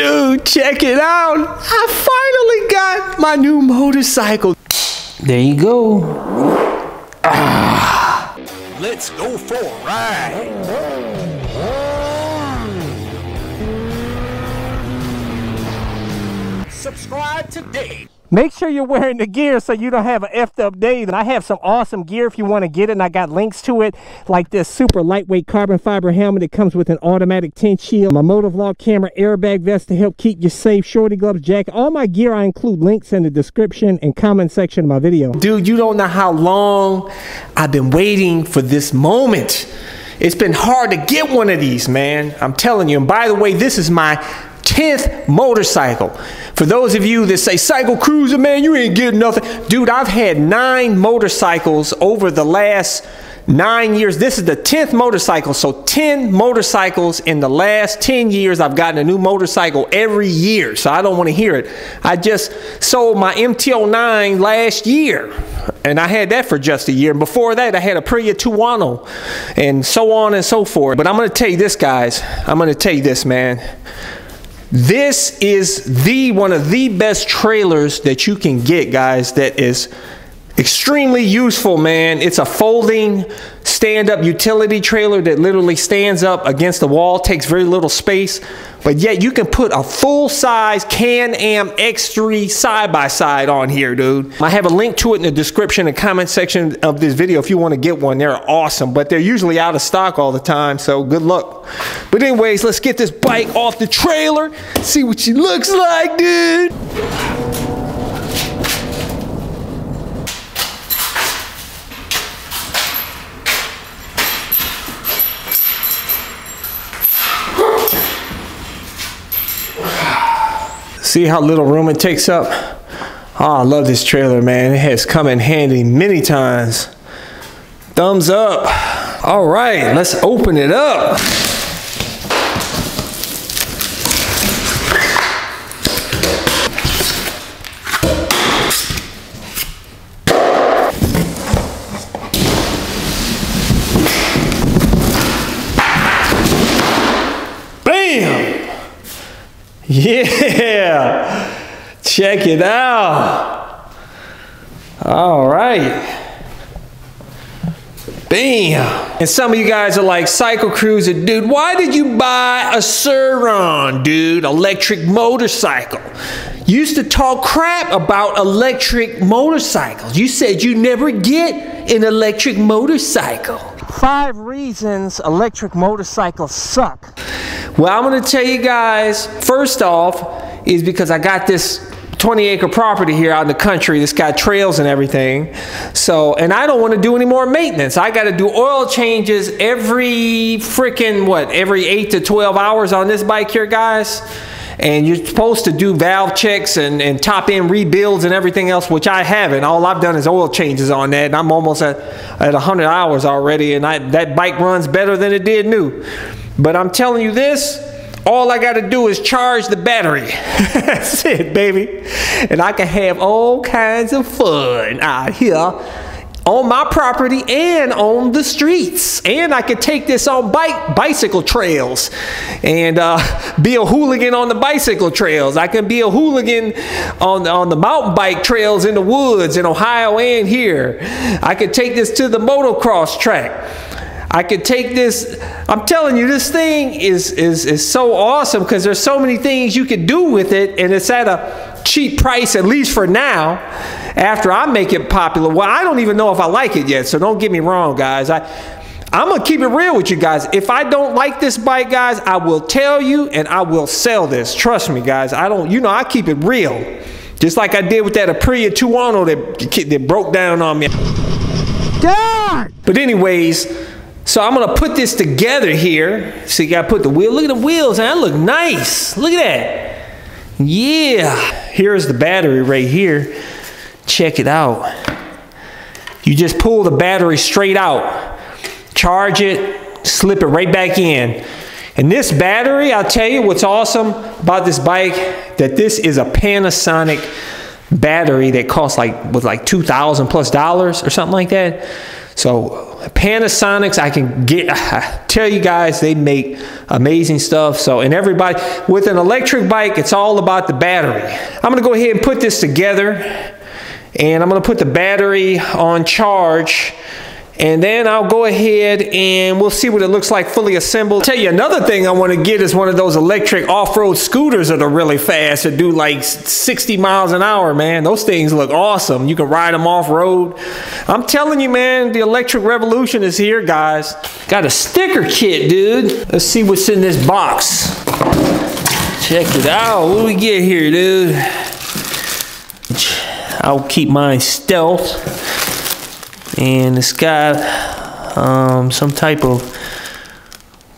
Dude, check it out. I finally got my new motorcycle. There you go. Ah. Let's go for a ride. Subscribe today. Make sure you're wearing the gear so you don't have an effed up day. And I have some awesome gear if you want to get it. And I got links to it, like this super lightweight carbon fiber helmet. that comes with an automatic tent shield, my motovlog camera, airbag vest to help keep you safe, shorty gloves, jacket. All my gear, I include links in the description and comment section of my video. Dude, you don't know how long I've been waiting for this moment. It's been hard to get one of these, man. I'm telling you. And by the way, this is my 10th motorcycle. For those of you that say, CycleCruza, man, you ain't getting nothing. Dude, I've had nine motorcycles over the last nine years. This is the 10th motorcycle. So 10 motorcycles in the last 10 years. I've gotten a new motorcycle every year. So I don't want to hear it. I just sold my MT-09 last year. And I had that for just a year. And before that, I had a Aprilia Tuono and so on and so forth. But I'm going to tell you this, guys. I'm going to tell you this, man. This is the one of the best trailers that you can get, guys, that is extremely useful, man. It's a folding stand-up utility trailer that literally stands up against the wall, takes very little space, but yet you can put a full-size Can-Am X3 side-by-side on here, dude. I have a link to it in the description and comment section of this video if you want to get one. They're awesome, but they're usually out of stock all the time, so good luck. But anyways, let's get this bike off the trailer, see what she looks like, dude. See how little room it takes up? Oh, I love this trailer, man. It has come in handy many times. Thumbs up. All right, let's open it up. Bam! Yeah! Check it out. All right. Bam! And some of you guys are like, CycleCruza, dude, why did you buy a Sur-Ron, dude? Electric motorcycle. You used to talk crap about electric motorcycles. You said you never get an electric motorcycle. Five reasons electric motorcycles suck. Well, I'm going to tell you guys, first off, is because I got this 20 acre property here out in the country that's got trails and everything. So, and I don't want to do any more maintenance. I got to do oil changes every freaking, what, every 8 to 12 hours on this bike here, guys. And you're supposed to do valve checks and, and top end rebuilds and everything else, which I haven't. All I've done is oil changes on that, and I'm almost at, at 100 hours already, and I, that bike runs better than it did new. But I'm telling you this, all I got to do is charge the battery. That's it, baby. And I can have all kinds of fun out here on my property and on the streets. And I can take this on bike bicycle trails and uh, be a hooligan on the bicycle trails. I can be a hooligan on the, on the mountain bike trails in the woods in Ohio and here. I can take this to the motocross track. I could take this. I'm telling you, this thing is is is so awesome because there's so many things you could do with it, and it's at a cheap price, at least for now. After I make it popular, well, I don't even know if I like it yet, so don't get me wrong, guys. I I'm gonna keep it real with you guys. If I don't like this bike, guys, I will tell you and I will sell this. Trust me, guys. I don't. You know, I keep it real, just like I did with that Aprilia Tuono that that broke down on me. God. But anyways. So I'm gonna put this together here. So you gotta put the wheel. Look at the wheels, and that look nice. Look at that. Yeah. Here's the battery right here. Check it out. You just pull the battery straight out, charge it, slip it right back in. And this battery, I'll tell you what's awesome about this bike, that this is a Panasonic battery that costs like, was like 2,000 plus dollars or something like that. So Panasonics, I can get I tell you guys, they make amazing stuff. So and everybody with an electric bike, it's all about the battery. I'm gonna go ahead and put this together, and I'm gonna put the battery on charge and then I'll go ahead and we'll see what it looks like fully assembled. I'll tell you another thing I want to get is one of those electric off-road scooters that are really fast that do like 60 miles an hour, man. Those things look awesome. You can ride them off-road. I'm telling you, man, the electric revolution is here, guys. Got a sticker kit, dude. Let's see what's in this box. Check it out. What do we get here, dude? I'll keep mine stealth and it's got um, some type of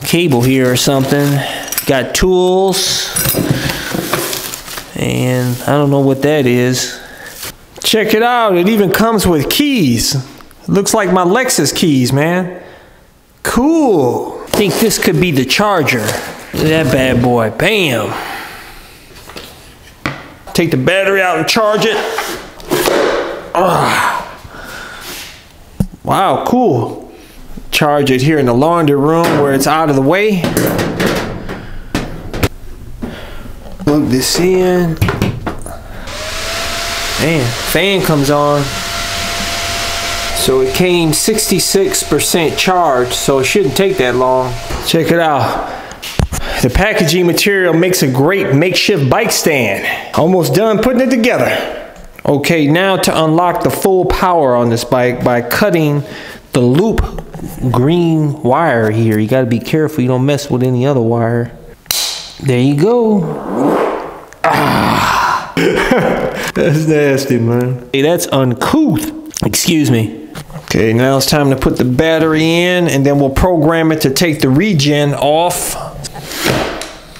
cable here or something. Got tools. And I don't know what that is. Check it out. It even comes with keys. Looks like my Lexus keys man. Cool. I think this could be the charger. That bad boy. Bam. Take the battery out and charge it. Ah Wow, cool. Charge it here in the laundry room where it's out of the way. Plug this in. Man, fan comes on. So it came 66% charged, so it shouldn't take that long. Check it out. The packaging material makes a great makeshift bike stand. Almost done putting it together. Okay, now to unlock the full power on this bike by cutting the loop green wire here. You got to be careful you don't mess with any other wire. There you go. Ah. that's nasty, man. Hey, that's uncouth. Excuse me. Okay, now it's time to put the battery in and then we'll program it to take the regen off.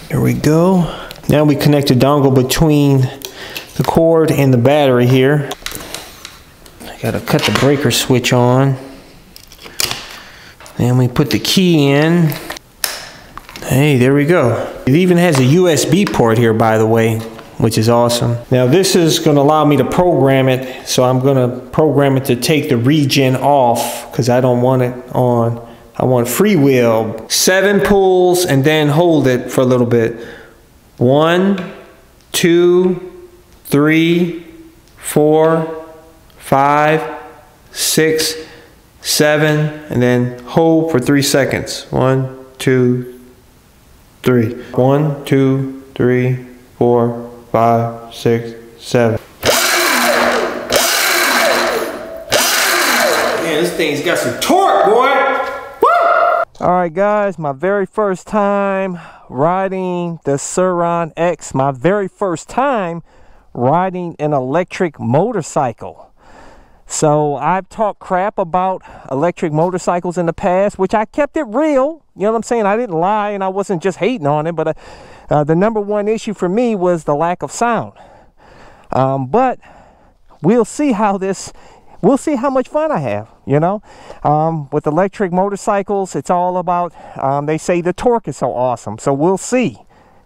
Here we go. Now we connect the dongle between the cord and the battery here. I gotta cut the breaker switch on. Then we put the key in. Hey, there we go. It even has a USB port here, by the way, which is awesome. Now this is gonna allow me to program it. So I'm gonna program it to take the regen off because I don't want it on. I want freewheel. Seven pulls and then hold it for a little bit. One, two, three, four, five, six, seven, and then hold for three seconds. One, two, three. One, two, three, four, five, six, seven. Man, this thing's got some torque, boy. All right, guys, my very first time riding the Sur-Ron X, my very first time riding an electric motorcycle. So I've talked crap about electric motorcycles in the past, which I kept it real. You know what I'm saying? I didn't lie and I wasn't just hating on it, but uh, uh, the number one issue for me was the lack of sound. Um, but we'll see how this, we'll see how much fun I have, you know? Um, with electric motorcycles, it's all about, um, they say the torque is so awesome. So we'll see.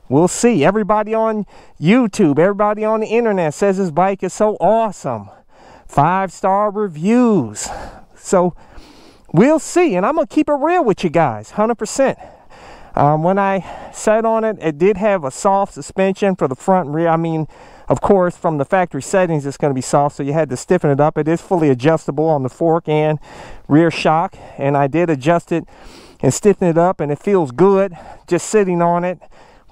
We'll see. Everybody on YouTube, everybody on the internet says this bike is so awesome. Five star reviews. So we'll see. And I'm going to keep it real with you guys, 100%. Um, when I sat on it, it did have a soft suspension for the front and rear. I mean, of course, from the factory settings, it's going to be soft, so you had to stiffen it up. It is fully adjustable on the fork and rear shock, and I did adjust it and stiffen it up, and it feels good just sitting on it.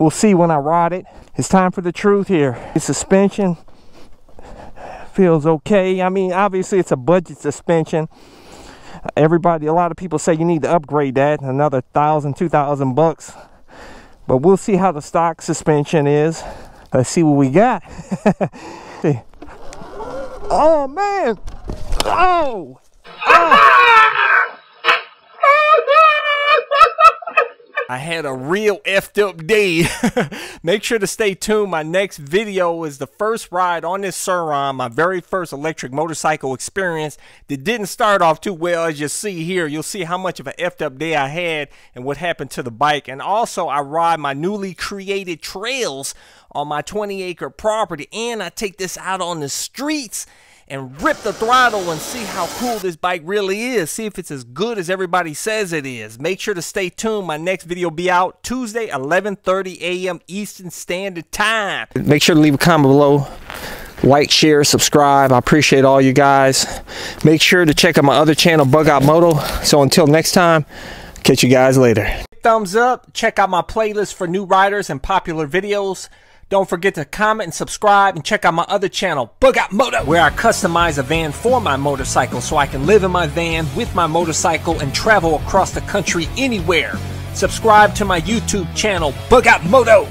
We'll see when I ride it. It's time for the truth here. The suspension feels okay. I mean, obviously it's a budget suspension. Everybody, a lot of people say you need to upgrade that another thousand, two thousand bucks. But we'll see how the stock suspension is. Let's see what we got. oh man! Oh! oh. I had a real effed up day. Make sure to stay tuned. My next video is the first ride on this Sur-Ron, my very first electric motorcycle experience that didn't start off too well as you see here. You'll see how much of an effed up day I had and what happened to the bike. And also I ride my newly created trails on my 20 acre property and I take this out on the streets and rip the throttle and see how cool this bike really is. See if it's as good as everybody says it is. Make sure to stay tuned. My next video will be out Tuesday, 11:30 a.m. Eastern Standard Time. Make sure to leave a comment below. Like, share, subscribe. I appreciate all you guys. Make sure to check out my other channel, Bug Out Moto. So until next time, catch you guys later. Thumbs up. Check out my playlist for new riders and popular videos. Don't forget to comment and subscribe and check out my other channel, Bug Out Moto, where I customize a van for my motorcycle so I can live in my van with my motorcycle and travel across the country anywhere. Subscribe to my YouTube channel, Bug Out Moto.